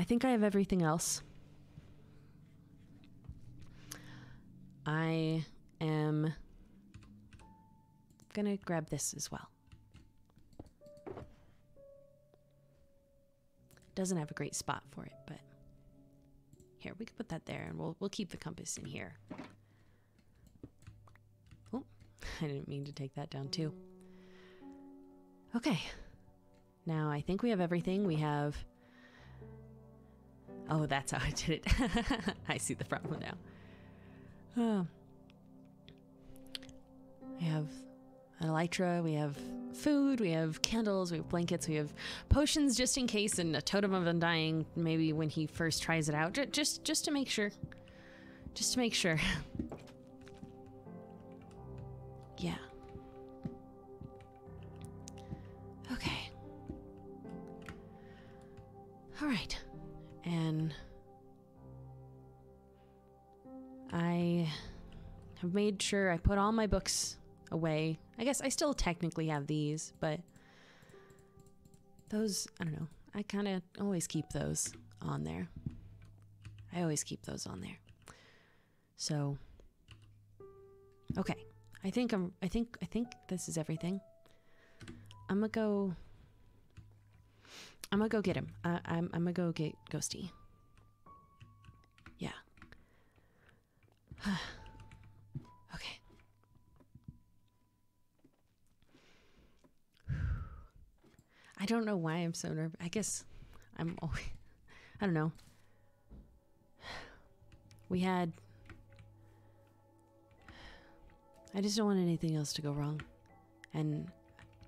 I think I have everything else. I am gonna grab this as well. Doesn't have a great spot for it, but here we can put that there, and we'll we'll keep the compass in here. Oh, I didn't mean to take that down too. Okay, now I think we have everything. We have. Oh, that's how I did it. I see the problem now. Oh. We have an elytra, we have food, we have candles, we have blankets, we have potions just in case, and a totem of undying. Maybe when he first tries it out, J- just just to make sure, just to make sure. yeah. Okay. All right, and I have made sure I put all my books away. I guess I still technically have these, but those, I don't know. I kind of always keep those on there. I always keep those on there. So, okay. I think I'm, I think, I think this is everything. I'm gonna go, I'm gonna go get him. Uh, I'm, I'm gonna go get Ghosty. Yeah. okay. I don't know why I'm so nervous. I guess I'm always, I don't know. We had, I just don't want anything else to go wrong. And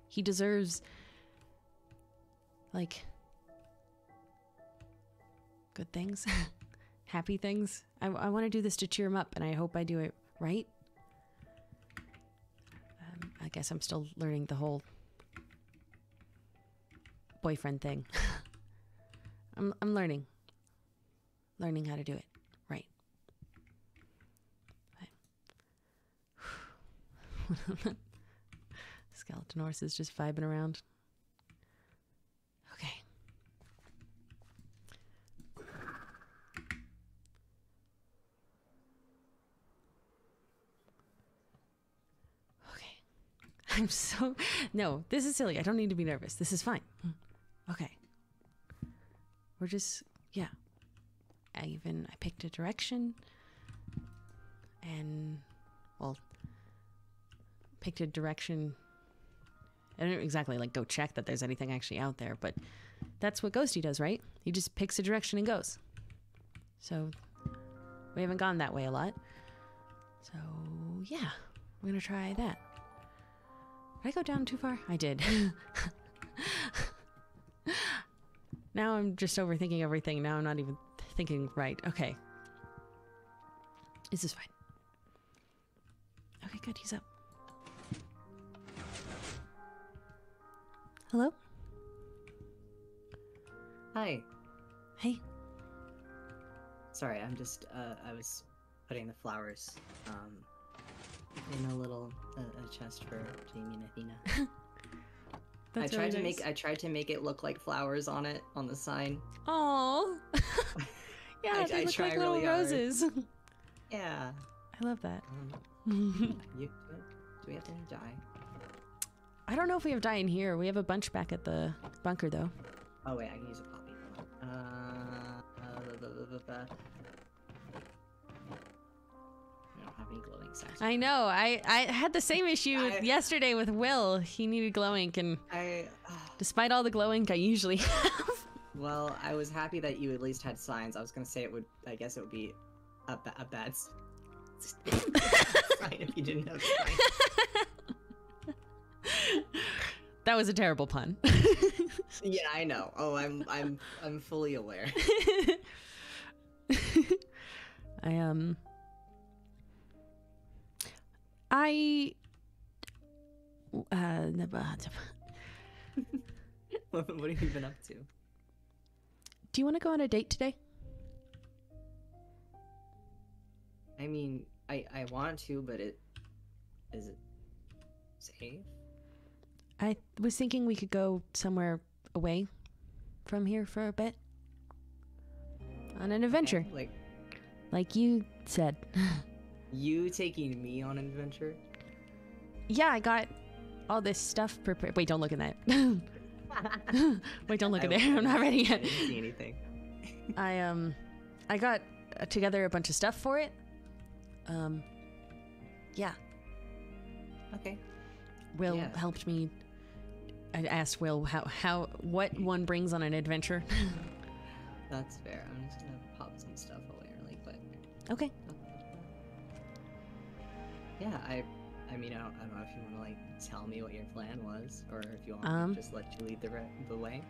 he deserves, like, good things, happy things. I, I want to do this to cheer him up, and I hope I do it right. Um, I guess I'm still learning the whole boyfriend thing. I'm I'm learning. Learning how to do it right. Skeleton horse is just vibing around. Okay. Okay. I'm so no. This is silly. I don't need to be nervous. This is fine. Hmm. Okay. We're just yeah. I even I picked a direction and well picked a direction I don't exactly like go check that there's anything actually out there, but that's what Ghosty does, right? He just picks a direction and goes. So we haven't gone that way a lot. So yeah, we're gonna try that. Did I go down too far? I did. now I'm just overthinking everything. Now I'm not even thinking right. Okay. Is this is fine. Okay, good. He's up. Hello? Hi. Hey. Sorry, I'm just uh I was putting the flowers um in a little uh, a chest for Jamie and Athena. I tried to make I tried to make it look like flowers on it on the sign. Oh. yeah, I- they I look like little really hard. roses. Yeah. I love that. Um, you, do we have any dye? I don't know if we have dye in here. We have a bunch back at the bunker, though. Oh wait, I can use a poppy. Uh, uh, blah, blah, blah, blah, blah. I don't have any glowing signs. I know. I I had the same issue I- yesterday with Will. He needed glow ink, and I despite all the glow ink I usually have, well, I was happy that you at least had signs. I was gonna say it would. I guess it would be a, ba- a bad sign if you didn't have the sign. that was a terrible pun. Yeah, I know. Oh, I'm I'm I'm fully aware. I um I uh what, what have you been up to? do you want to go on a date today? I mean, I I want to, but it is it safe? I was thinking we could go somewhere away from here for a bit. on an adventure, Okay, Like like you said. you taking me on an adventure? yeah, I got all this stuff prepared. Wait, don't look at that. Wait, don't look at there. I'm not ready yet. I didn't see anything. I um, I got together a bunch of stuff for it. Um, yeah, Okay. Will Yeah. helped me. I asked Will how how what one brings on an adventure. That's fair. I'm just gonna pop some stuff away really quick. okay. Yeah, I I mean I don't, I don't know if you wanna like tell me what your plan was or if you want me Um. to just let you lead the re- the way.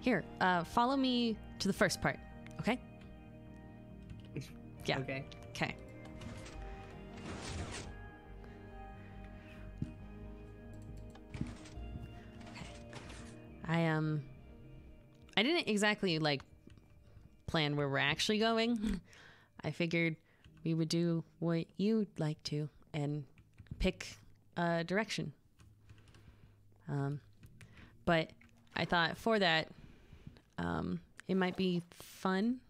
Here, uh, follow me to the first part. Okay. Yeah. Okay. Okay. I um I didn't exactly like plan where we're actually going. I figured we would do what you'd like to and pick a direction. Um but I thought for that um it might be fun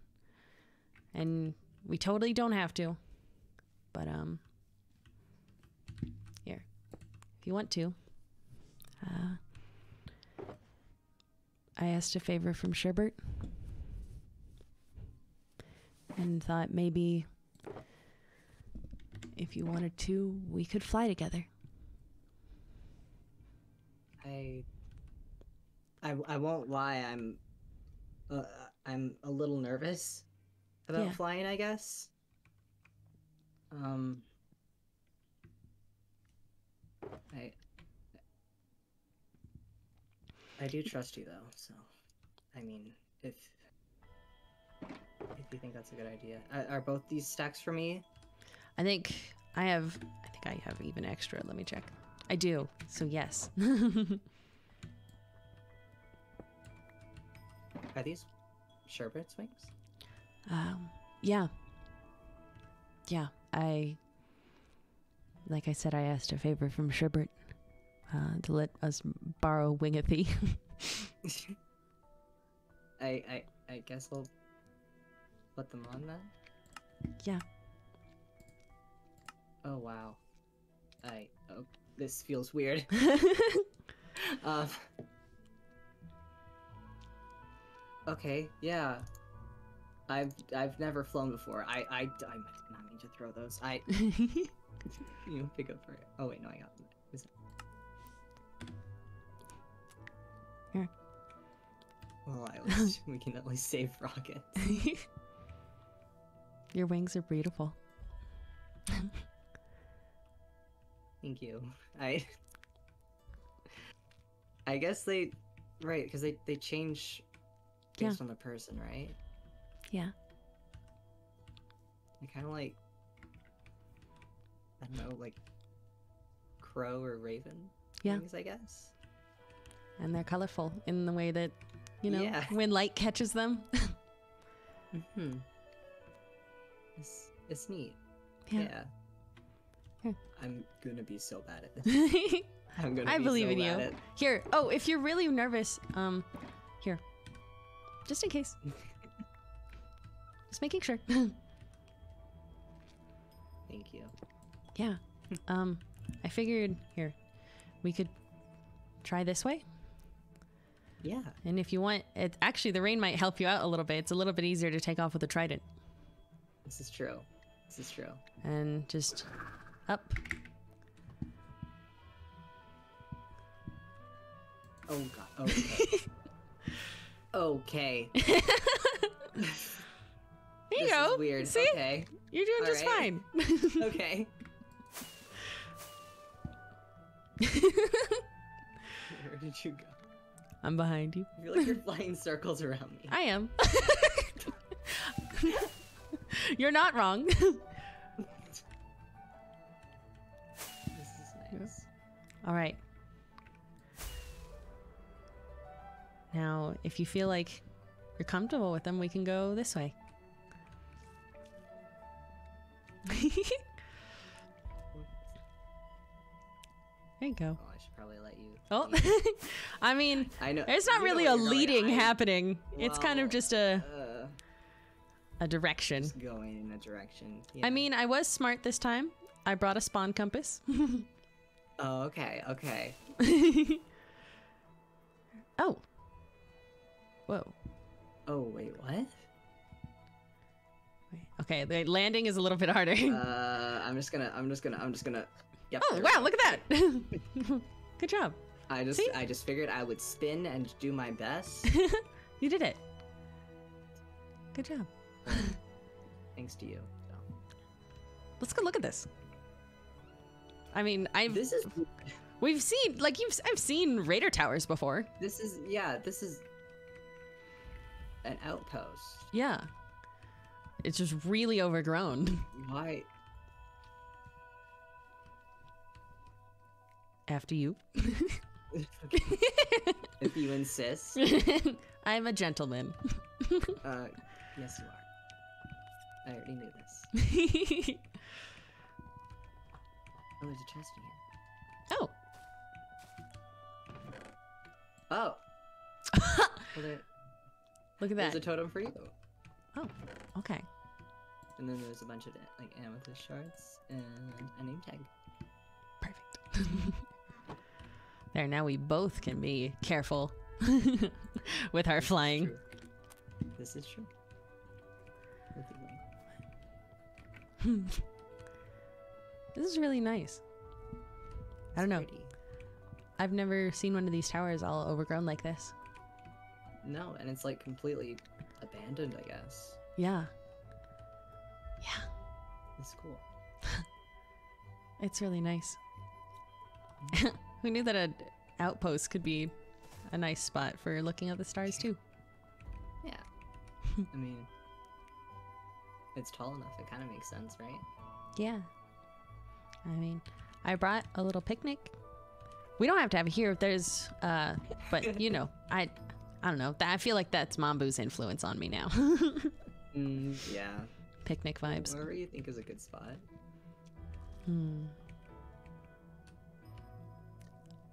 and we totally don't have to. But um here. If you want to. Uh I asked a favor from Sherbert and thought maybe if you wanted to, we could fly together. I I I won't lie, I'm uh, I'm a little nervous about Yeah. flying, I guess. Um I I do trust you though, so I mean, if if you think that's a good idea. Are, are both these stacks for me? I think I have I think I have even extra. Let me check. I do. So yes. Are these Sherbert wings? Um, yeah. Yeah, I. Like I said, I asked a favor from Sherbert uh, to let us borrow Wingathy. I I I guess I'll put them on then. yeah. Oh wow. I oh this feels weird. um. Okay, yeah. I've I've never flown before. I I I did not mean to throw those. I you pick up for it. Oh wait, no, I got them. Is it... Here. Well, at least we can at least save rockets. Your wings are beautiful. Thank you. I I guess they right because they they change Yeah. based on the person, right? Yeah. I kind of like I don't know, like crow or raven. Yeah. Wings, I guess. And they're colorful in the way that, you know, Yeah. when light catches them. Hmm. It's it's neat. Yeah. Yeah. I'm gonna be so bad at this. I'm gonna. I be believe so in you. Here. Oh, if you're really nervous, um, here. Just in case. Just making sure. Thank you. yeah. Um, I figured here we could try this way. Yeah. And if you want, it actually the rain might help you out a little bit. It's a little bit easier to take off with a trident This is true. This is true. and just up. Oh god. Okay. okay. There you this go. Is weird. See, Okay. you're doing All just right. fine. Okay. Where did you go? I'm behind you. I feel like you're flying circles around me. I am. you're not wrong. Is. All right. Now, if you feel like you're comfortable with them, we can go this way. there you go. Oh, I should probably let you. Oh. I mean, I know. there's not you really a leading happening. it's kind of just a Uh, a direction. Just going in a direction. I mean, I was smart this time. I brought a spawn compass. Oh, okay, okay. oh. Whoa. Oh, wait, what? Wait, Okay, the landing is a little bit harder. Uh, I'm just gonna, I'm just gonna, I'm just gonna. Yep. oh wow! Look at that. Good job. I just, See? I just figured I would spin and do my best. You did it. Good job. thanks to you. So. Let's go look at this. I mean, I've This is, we've seen like you've I've seen Raider towers before. this is, yeah, this is an outpost. Yeah. It's just really overgrown. Why? After you. if you insist. I'm a gentleman. Uh, yes, you are. I already knew this. Oh, there's a chest in here. oh. Oh. well, there, Look at there's that. a totem for you. Oh, okay. And then there's a bunch of like amethyst shards and a name tag. Perfect. there, now we both can be careful with our flying. True. This is true. With the wing. This is really nice. I don't know. Pretty. I've never seen one of these towers all overgrown like this. No, and it's like completely abandoned, I guess. Yeah. Yeah, It's cool. it's really nice. Mm. Who knew that an outpost could be a nice spot for looking at the stars too? Yeah. I mean, it's tall enough. It kind of makes sense, right? Yeah. I mean, I brought a little picnic. We don't have to have it here if there's uh but you know, I I don't know. I feel like that's Mambu's influence on me now. Mm, yeah. Picnic vibes. Wherever you think is a good spot. Hmm.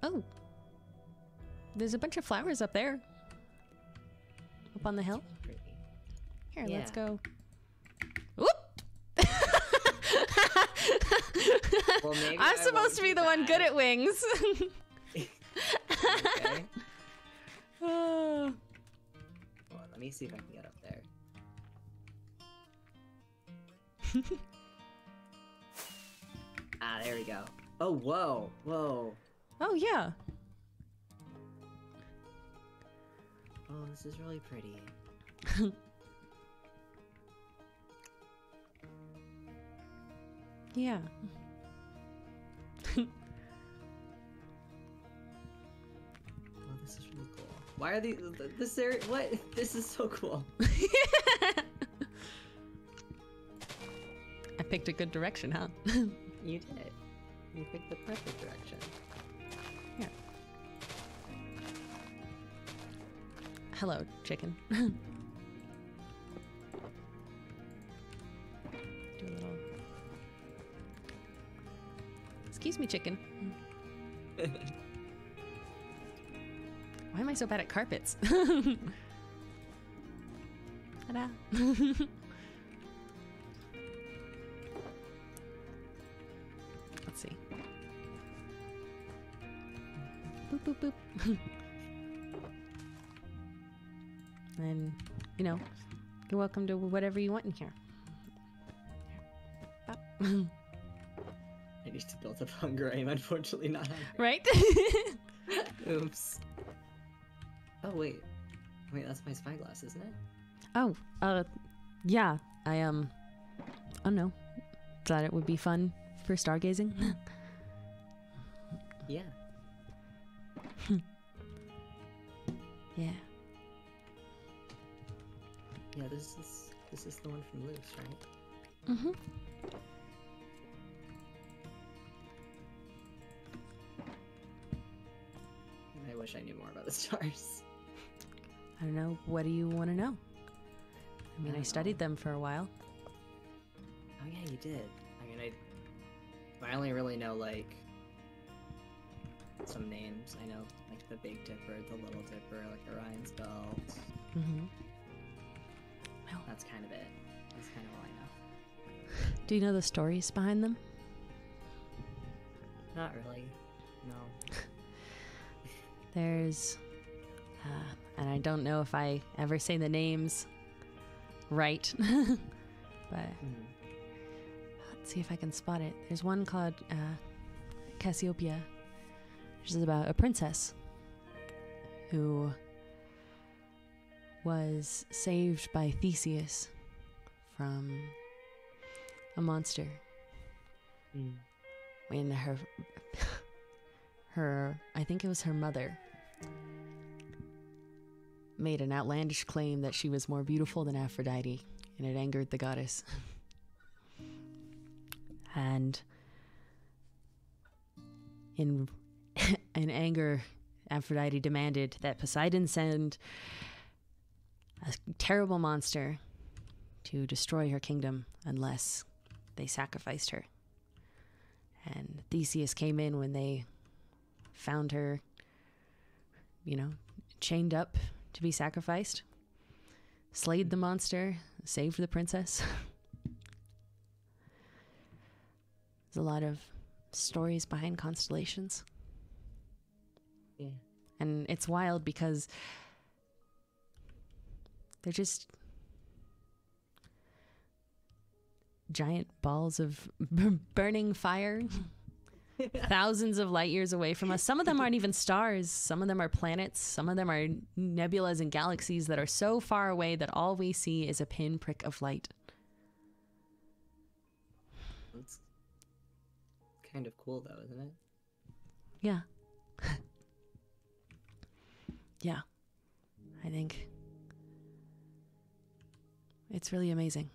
Oh. There's a bunch of flowers up there. Up on the hill. Here, let's go. Well, I'm supposed to be the one good at wings. Okay. Let me see if I can get up there. ah, there we go. Oh, whoa, whoa. Oh yeah. Oh, this is really pretty. Yeah. Oh, this is really cool. Why are these? This area? What? This is so cool. I picked a good direction, huh? You did. You picked the perfect direction. Yeah. Hello, chicken. Excuse me, chicken. Why am I so bad at carpets? Ta-da. Let's see. Boop, boop, boop. and, you know, you're welcome to whatever you want in here. Bop. I need to build up hunger. I am unfortunately not hungry. right? Oops. Oh wait, wait, that's my spyglass, isn't it? oh, uh, yeah. I, um, don't know. Thought it would be fun for stargazing. Yeah. yeah. Yeah, this is this is the one from Loose, right? Mm-hmm. Wish I knew more about the stars. I don't know. What do you want to know? I mean, I, don't studied know. them for a while. Oh yeah, you did. I mean, I I only really know like some names. I know like the Big Dipper, the Little Dipper, like Orion's Belt. Mm-hmm. Well, that's kind of it. That's kind of all I know. Do you know the stories behind them? Not really. No. There's, uh, and I don't know if I ever say the names right, but Mhm. let's see if I can spot it. There's one called uh, Cassiopeia, which is about a princess who was saved by Theseus from a monster Mm. when her her I think it was her mother made an outlandish claim that she was more beautiful than Aphrodite and it angered the goddess. and in in anger Aphrodite demanded that Poseidon send a terrible monster to destroy her kingdom unless they sacrificed her. And Theseus came in when they found her, you know, chained up to be sacrificed, slayed the monster, saved the princess. There's a lot of stories behind constellations. Yeah. And it's wild because they're just giant balls of burning fire thousands of light years away from us. Some of them aren't even stars. Some of them are planets. Some of them are nebulas and galaxies that are so far away that all we see is a pinprick of light. It's kind of cool though, isn't it? Yeah. yeah. I think it's really amazing.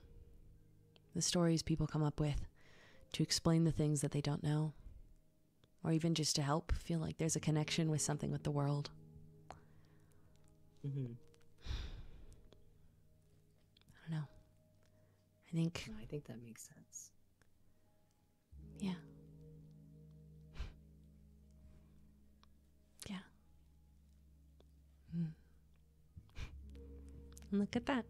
The stories people come up with to explain the things that they don't know, or even just to help feel like there's a connection with something with the world. Mm-hmm. I don't know. I think, No, I think that makes sense. yeah. Yeah. Mm. And Look at that.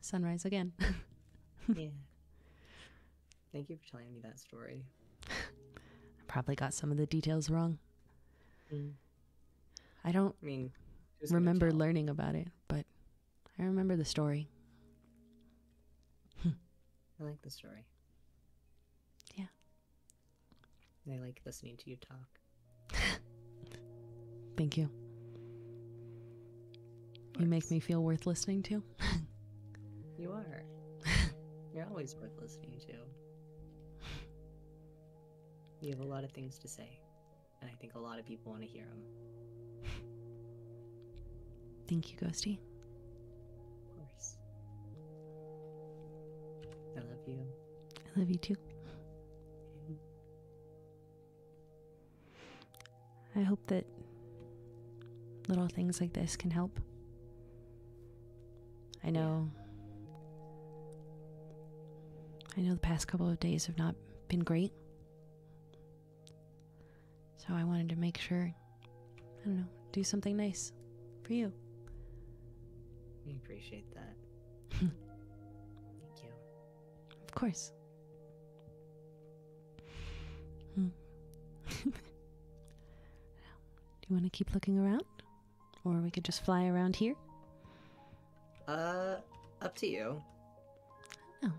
Sunrise again. yeah. Thank you for telling me that story. Probably got some of the details wrong. Mm. I don't I mean, remember learning about it, but I remember the story. I like the story. Yeah. I like listening to you talk. Thank you. You make me feel worth listening to. You are. You're always worth listening to. You have a lot of things to say, and I think a lot of people want to hear them. Thank you, Ghosty. Of course. I love you. I love you too. I hope that little things like this can help. I know. I know the past couple of days have not been great. So I wanted to make sure, I don't know, do something nice for you. I appreciate that. Thank you. Of course. Hmm. Do you want to keep looking around? Or we could just fly around here? Uh, up to you. Oh.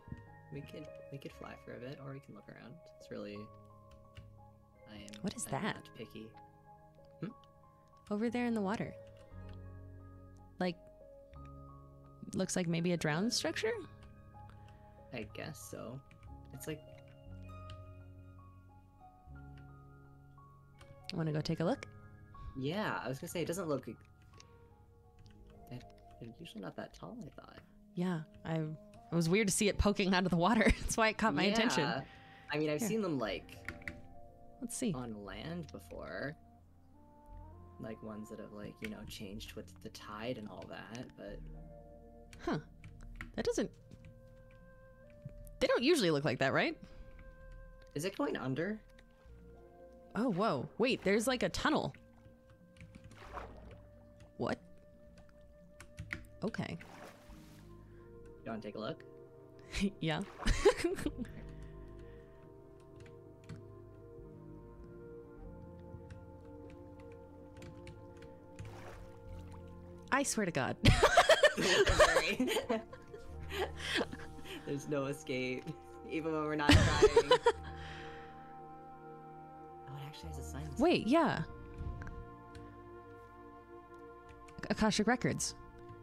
We could we could fly for a bit, or we can look around. It's really. Am. What is I'm that? Not picky. Hmm? Over there in the water. Like, looks like maybe a drowned structure? I guess so. It's like Want to go take a look? yeah. I was gonna say it doesn't look. They're usually not that tall. I thought. Yeah, I. It was weird to see it poking out of the water. That's why it caught my attention. Yeah. I mean, I've Here. seen them like Let's see. on land before. Like ones that have like you know changed with the tide and all that, but Huh. That doesn't. They don't usually look like that, right? is it going under? Oh, whoa. Wait, there's like a tunnel. What? Okay. You want to take a look? yeah. I swear to God. There's no escape, even when we're not trying. oh, it actually has a sign. Wait, yeah. Akashic Records,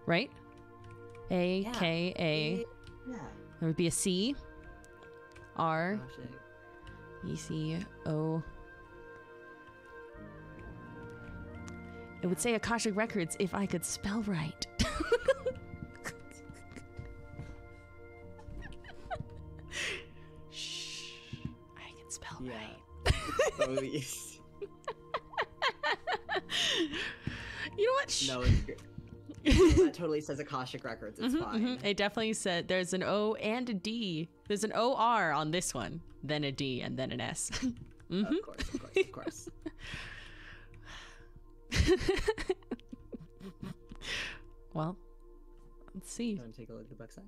right? A Yeah. K A. Yeah. There would be a C. R. E C O. It would say Akashic Records if I could spell right. Shh. I can spell Yeah. right. Oh, yes. You know what? Shh. no, it's great. that totally says Akashic Records. It's Mhm, fine. mhm. It definitely said there's an O and a D. There's an O R on this one, then a D, and then an S. Mhm. Of course, of course, of course. Well, let's see. To take a look at the?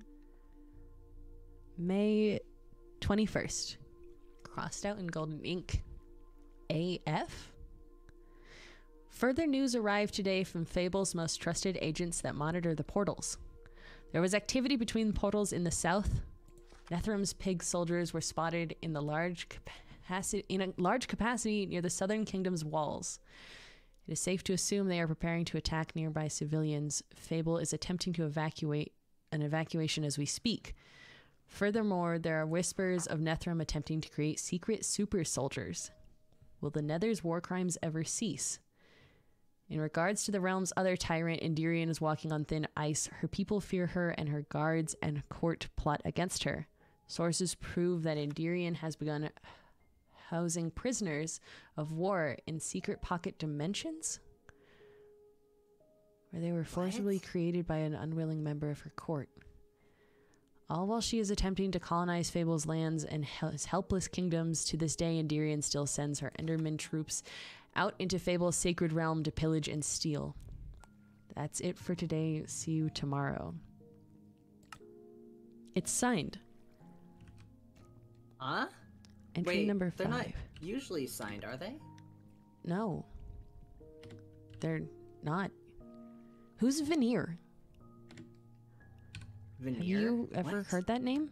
May 21st. Crossed out in golden ink. AF? Further news arrived today from Fable's most trusted agents that monitor the portals. There was activity between portals in the south. Nethrum's pig soldiers were spotted in the large capacity in a large capacity near the southern kingdom's walls. It is safe to assume they are preparing to attack nearby civilians. Fable is attempting to evacuate an evacuation as we speak. Furthermore, there are whispers of Nethrum attempting to create secret super soldiers. Will the Nether's war crimes ever cease? In regards to the realm's other tyrant, Endirian is walking on thin ice. Her people fear her, and her guards and court plot against her. Sources prove that Endirian has begun housing prisoners of war in secret pocket dimensions, where they were forcibly What? created by an unwilling member of her court. All while she is attempting to colonize Fable's lands and his helpless kingdoms, to this day, Endirian still sends her Enderman troops out into Fable's sacred realm to pillage and steal. That's it for today. See you tomorrow. It's signed. Huh? Entry Wait, number they're five. not usually signed, are they? No. They're not. Who's Venear? Venear. Have you ever What? heard that name?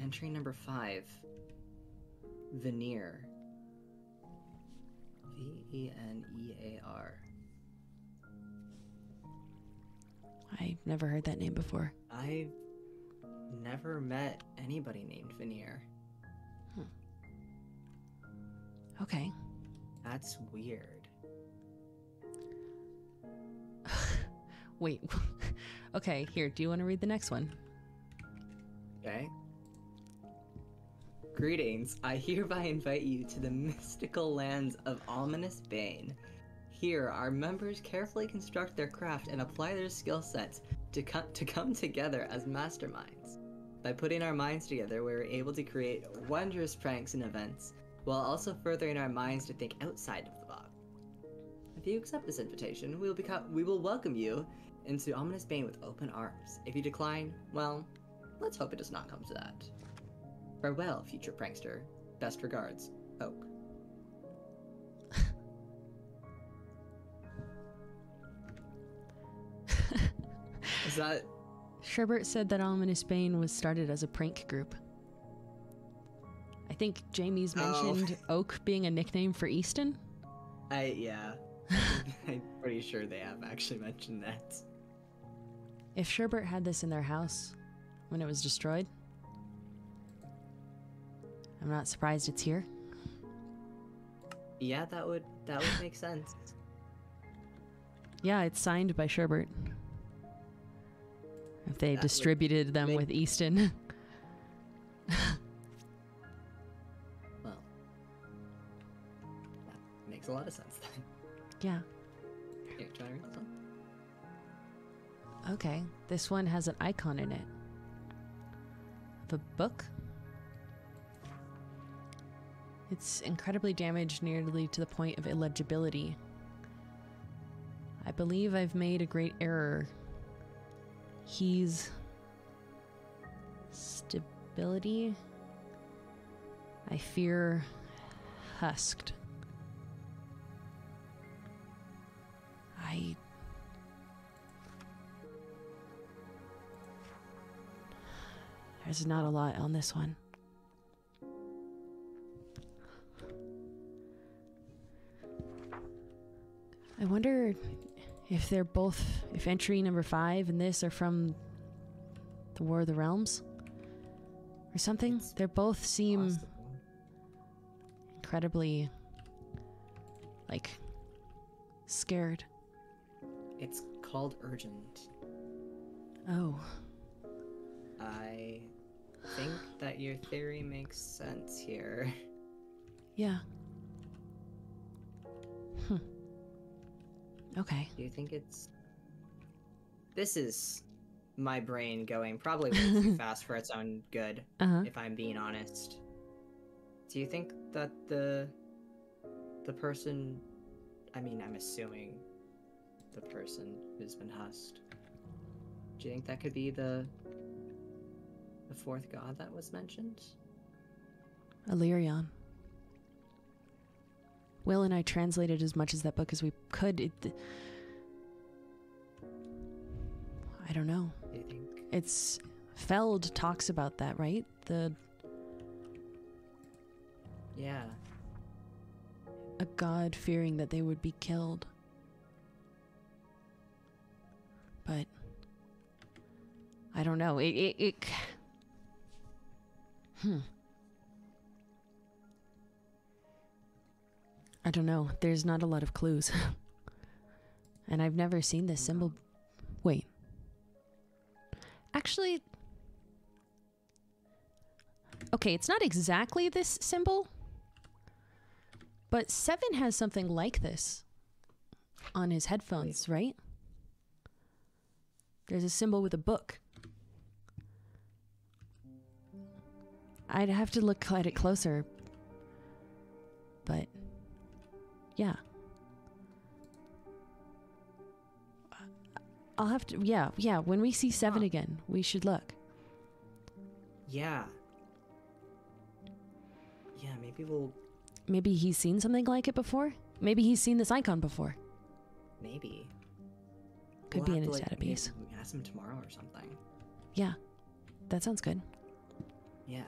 Entry number five. Venear. V E N E A R. I've never heard that name before. I've never met anybody named Venear. Okay. That's weird. Wait. okay, here. Do you want to read the next one? Okay. Greetings. I hereby invite you to the mystical lands of Ominous Bane. Here, our members carefully construct their craft and apply their skill sets to, co- to come together as masterminds. By putting our minds together, we are able to create wondrous pranks and events, while also furthering our minds to think outside of the box. If you accept this invitation, we will become we will welcome you into Ominous Bane with open arms. If you decline, well, let's hope it does not come to that. Farewell, future prankster. Best regards, Oak. Is that Sherbert said that Ominous Bane was started as a prank group. I think Jamie's Oh. mentioned Oak being a nickname for Easton. I yeah. I'm pretty sure they have actually mentioned that. If Sherbert had this in their house when it was destroyed, I'm not surprised it's here. Yeah, that would that would make sense. Yeah, it's signed by Sherbert. If they That distributed them make- with Easton. makes a lot of sense then. yeah. Here, try to read this one. Okay. This one has an icon in it. Of a book. It's incredibly damaged nearly to the point of illegibility. I believe I've made a great error. He's stability? I fear husked. There's not a lot on this one. I wonder if they're both, if entry number five and this are from the War of the Realms or something. They both seem incredibly, like, scared. It's called urgent. Oh, I think that your theory makes sense here. yeah. Hmm. Okay. Do you think it's. This is my brain going probably way too fast for its own good, Uh huh. if I'm being honest. Do you think that the. the person. I mean, I'm assuming the person who's been husked. Do you think that could be the. The fourth god that was mentioned? Illyrion. Will and I translated as much as that book as we could. It, I don't know. You think? It's Feld talks about that, right? The Yeah. a god fearing that they would be killed. But I don't know. It it, it Hmm. I don't know. There's not a lot of clues. and I've never seen this symbol. Wait. Actually Okay, it's not exactly this symbol. But Seven has something like this on his headphones, right? There's a symbol with a book. I'd have to look at it closer. But yeah. I'll have to yeah, yeah, when we see 7 Huh. again, we should look. Yeah. Yeah, maybe we'll. Maybe he's seen something like it before? Maybe he's seen this icon before. Maybe. Could We'll be in his like, database. Ask him tomorrow or something. Yeah. That sounds good. Yeah.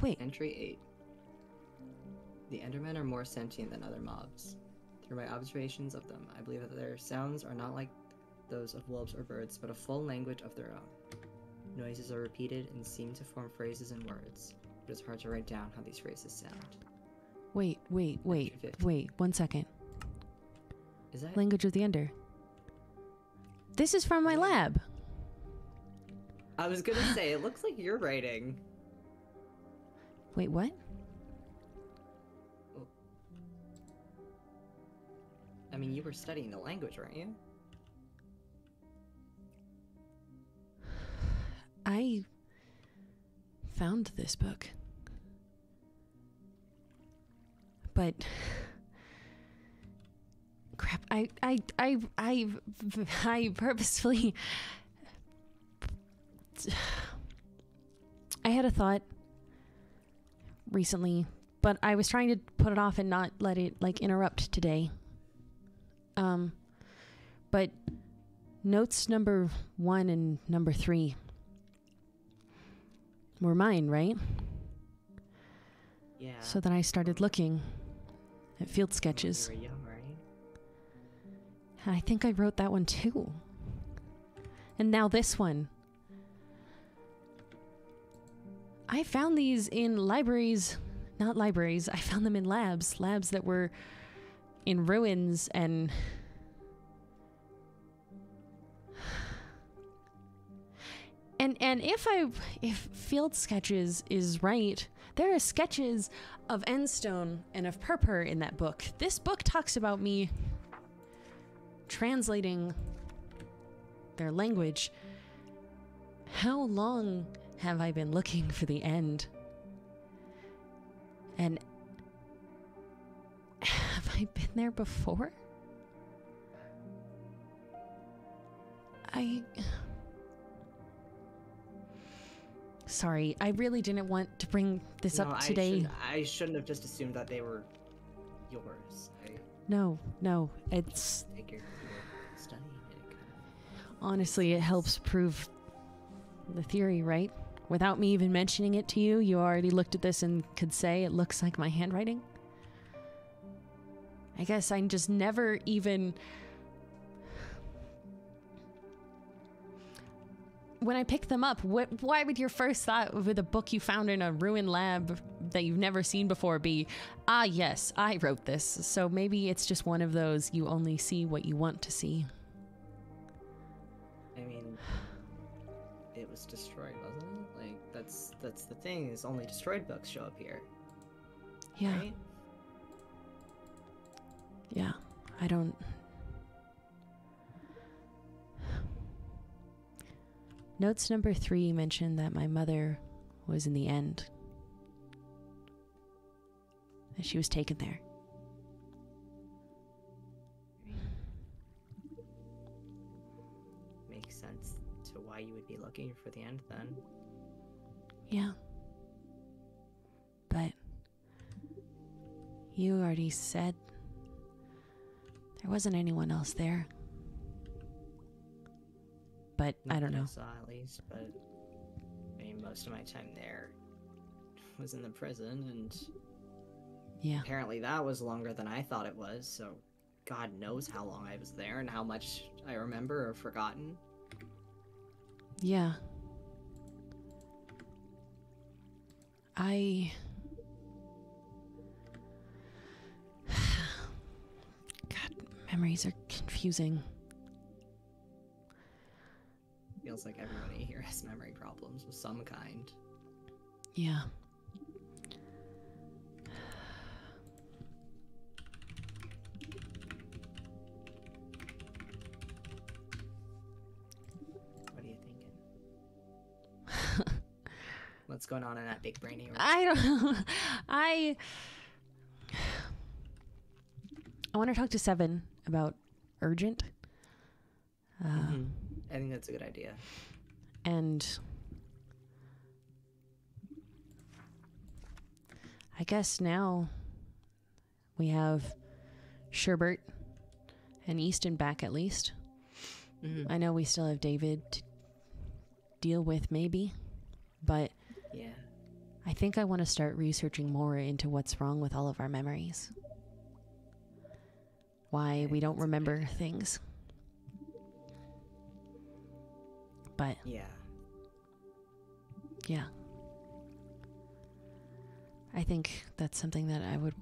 Wait, Entry 8. The Endermen are more sentient than other mobs. Through my observations of them, I believe that their sounds are not like those of wolves or birds, but a full language of their own. Noises are repeated and seem to form phrases and words, but it's hard to write down how these phrases sound. wait, wait, wait, Entry 50. wait, one second. Is that Language of the Ender. This is from my lab. I was gonna say, it looks like you're writing. Wait, what? I mean, you were studying the language, weren't you? I found this book. But crap, I I I I I purposefully I had a thought recently, but I was trying to put it off and not let it like interrupt today. Um but notes number 1 and number 3 were mine, right? Yeah. So then I started looking at field sketches. Young, right? I think I wrote that one too. And now this one. I found these in libraries, not libraries, I found them in labs, labs that were in ruins and. And, and if I if field sketches is right, there are sketches of Endstone and of Purpur in that book. This book talks about me translating their language. How long have I been looking for the end? And have I been there before? I. Sorry, I really didn't want to bring this No, up I today. I shouldn't have just assumed that they were yours. I No, no, it's figured you were studying it. Kind of. honestly, it helps prove the theory, right? Without me even mentioning it to you, you already looked at this and could say it looks like my handwriting. I guess I just never even. When I picked them up, what, why would your first thought with a book you found in a ruined lab that you've never seen before be, ah, yes, I wrote this? So maybe it's just one of those you only see what you want to see. I mean, it was destroyed, that's the thing is only destroyed books show up here, Yeah. right? Yeah, I don't. Notes number three mentioned that my mother was in the end. That she was taken there. Makes sense to why you would be looking for the end then. Yeah. But you already said there wasn't anyone else there. But I don't know. saw at least, but I mean, most of my time there was in the prison, and Yeah. apparently that was longer than I thought it was. So, God knows how long I was there and how much I remember or forgotten. Yeah. I. God, memories are confusing. Feels like everybody here has memory problems of some kind. Yeah. What's going on in that big brainy room? I don't know. I. I want to talk to Seven about urgent. Uh, Mhm. I think that's a good idea. And I guess now we have Sherbert and Easton back at least. Mhm. I know we still have David to deal with, maybe, but Yeah. I think I want to start researching more into what's wrong with all of our memories. Why we don't that's a good remember things. But Yeah. Yeah. I think that's something that I would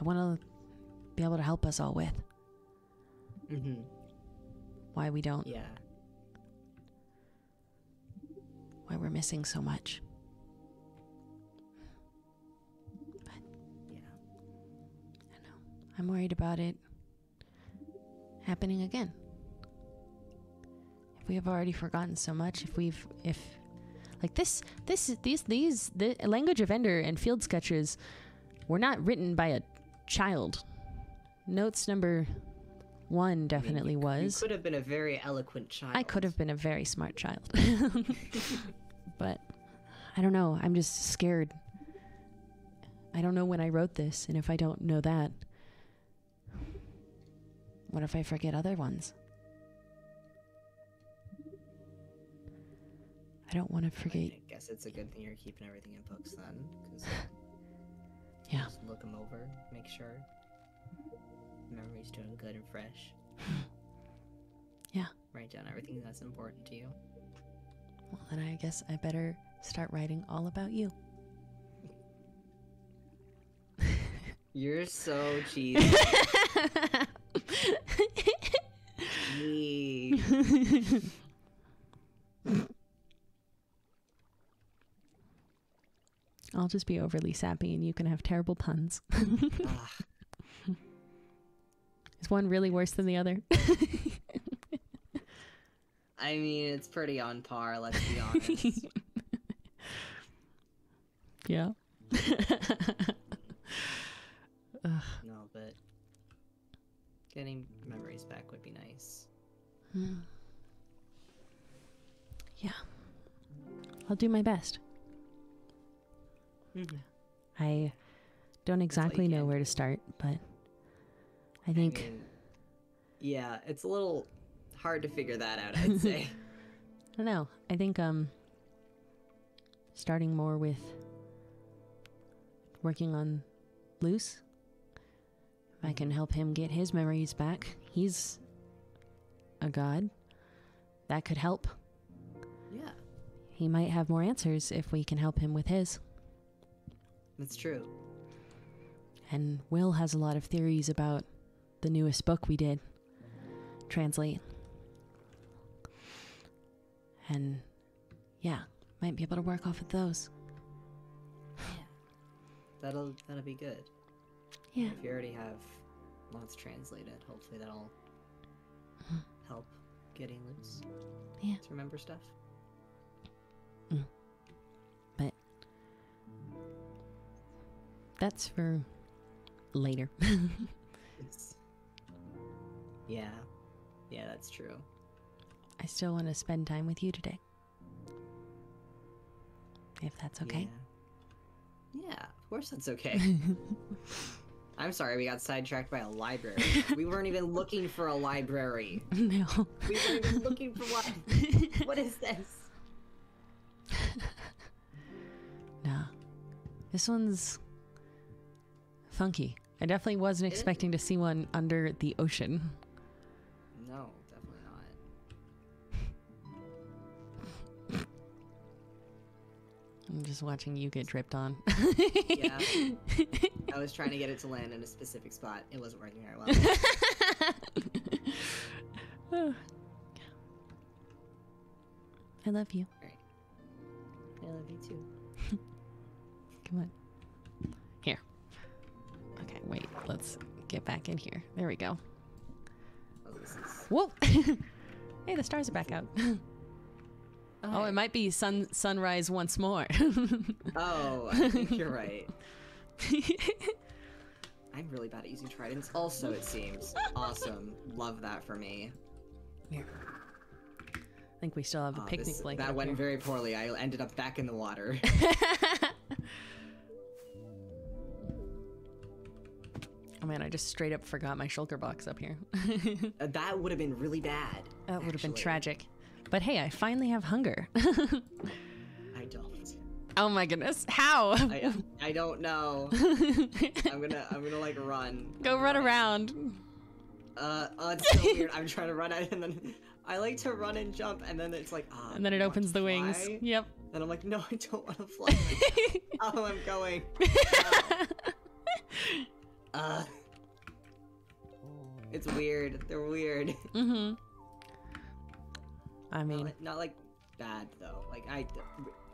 I want to be able to help us all with. Mhm. Why we don't, Yeah. Why we're missing so much. Yeah. I know. I'm worried about it happening again. If we have already forgotten so much, if we've if like this this these these the language of Ender and field sketches were not written by a child. Notes number 1 I mean, definitely you, was. You could have been a very eloquent child. I could have been a very smart child. but I don't know. I'm just scared. I don't know when I wrote this, and if I don't know that, what if I forget other ones? I don't want to forget. I guess it's a good thing you're keeping everything in books then, Yeah. just look them over, make sure memory's doing good and fresh. Yeah. Write down everything that's important to you. Well, then I guess I better start writing all about you. You're so cheesy. I'll just be overly sappy and you can have terrible puns. Is one really worse than the other? I mean, it's pretty on par. Let's be honest. yeah. no, but getting memories back would be nice. Hmm. Yeah. I'll do my best. Mhm. I don't exactly know where to start, but I I think mean, yeah, it's a little hard to figure that out. I'd say. I don't know. I think um starting more with working on Luce. If I can help him get his memories back. He's a god. That could help. yeah, He might have more answers if we can help him with his. that's true. And Will has a lot of theories about the newest book we did translate. And yeah, might be able to work off of those. That'll that'll be good. Yeah. If you already have lots translated, hopefully that'll help getting Luce. Yeah. To remember stuff. Mm. But that's for later. It's... Yeah. Yeah, that's true. I still want to spend time with you today. If that's okay. Yeah. Yeah, of course that's okay. I'm sorry we got sidetracked by a library. we weren't even looking for a library. no. We weren't even looking for one. What is this? No. This one's funky. I definitely wasn't expecting to see one under the ocean. I'm just watching you get dripped on. Yeah. I was trying to get it to land in a specific spot. It wasn't working very well. I love you. I love you too. Come on. Here. Okay, wait. Let's get back in here. There we go. Oh, this is. Whoop! hey, the stars are back out. Oh, it might be sun sunrise once more. Oh, I think you're right. I'm really bad at using tridents. Also, it seems awesome. Love that for me. Here. I think we still have a Oh, picnic this- blanket. that went here. very poorly. I ended up back in the water. oh man, I just straight up forgot my shulker box up here. Uh, that would have been really bad. that would have been tragic. But hey, I finally have hunger. I don't. oh my goodness. How? I, I don't know. I'm gonna I'm gonna like run. Go run around. Uh, oh, it's so weird. I'm trying to run at it and then I like to run and jump and then it's like ah. And then it opens the wings. Yep. And I'm like, no, I don't want to fly. oh, I'm going. Uh, it's weird. They're weird. mm-hmm. I Not mean, like, not like bad though. Like I,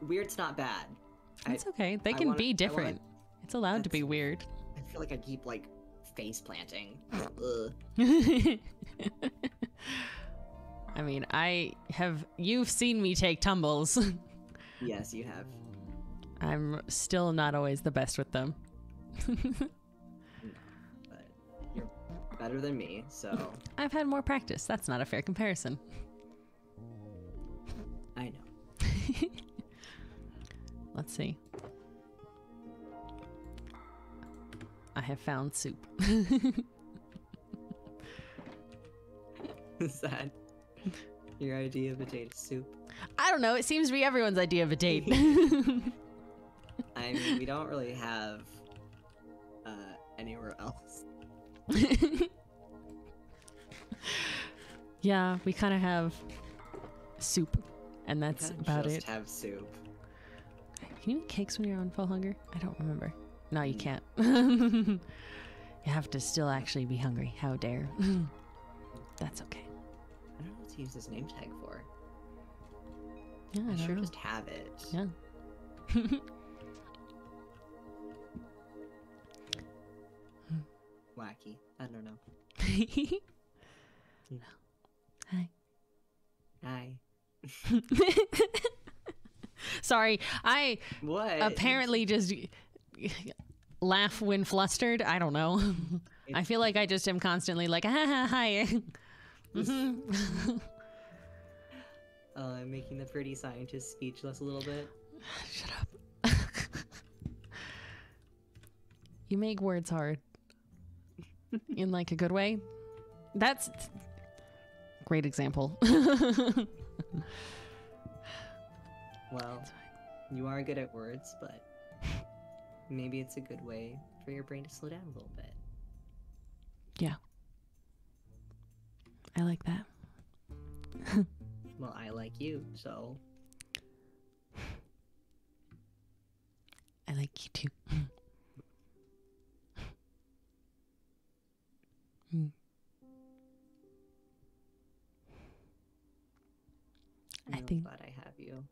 weird's not bad. It's okay. They I can wanna- be I wanna- different. It's allowed to be weird. I feel like I keep like face planting. I mean, I have. You've seen me take tumbles. Yes, you have. I'm still not always the best with them. But you're better than me, so I've had more practice. That's not a fair comparison. I know. Let's see. I have found soup. Is that your idea of potato soup? I don't know. It seems to be everyone's idea of a date. I mean, we don't really have uh, anywhere else. yeah, we kind of have soup, and that's about just it. have soup. Can you eat cakes when you're on full hunger? I don't remember. No, you Mm. can't. you have to still actually be hungry. How dare. That's okay. I don't know what to use this name tag for. Yeah, I I should know. just have it. Yeah. Wacky. I don't know. Hi. Hi. Sorry, I What? apparently just laugh when flustered. I don't know. I feel like I just am constantly like, ha ha hi. Uh, making the pretty scientist speechless a little bit. Shut up. you make words hard. In like a good way. That's great example. Well, you are good at words, but maybe it's a good way for your brain to slow down a little bit. Yeah. I like that. Well, I like you, so I like you too. Hmm. I I'm think- glad I have you.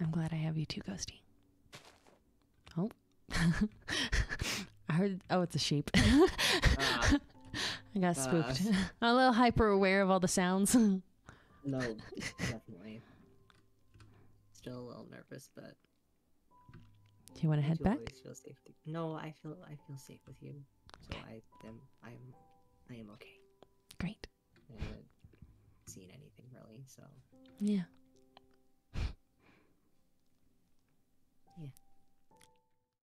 I'm glad I have you too, Ghosty. Oh. I heard oh it's a sheep. Ah, I got spooked. Gosh. I'm a little hyper aware of all the sounds. No, definitely. Still a little nervous, but Do you want to head back? feel safe. With No, I feel I feel safe with you, so I am I am I am okay. Great. I haven't seen anything really, so Yeah.